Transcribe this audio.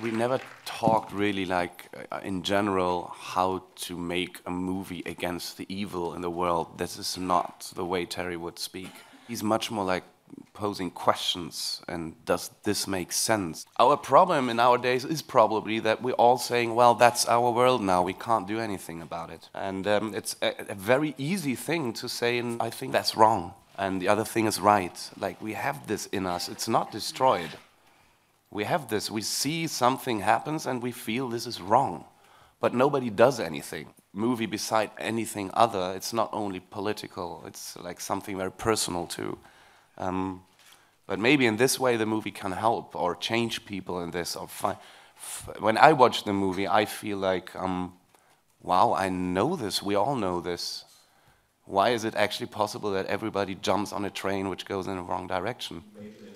never talked really like uh, in general how to make a movie against the evil in the world. This is not the way Terry would speak. He's much more like posing questions and does this make sense? Our problem in our days is probably that we're all saying, well, that's our world now, we can't do anything about it. And um, it's a, a, very easy thing to say, and I think that's wrong. And the other thing is right. Like, we have this in us, it's not destroyed we have this. We see something happens and we feel this is wrong. But nobody does anything. Movie beside anything other, it's not only political, it's like something very personal too. Um, but maybe in this way the movie can help or change people in this. Or when I watch the movie, I feel like, um, wow, I know this, we all know this. Why is it actually possible that everybody jumps on a train which goes in the wrong direction? Maybe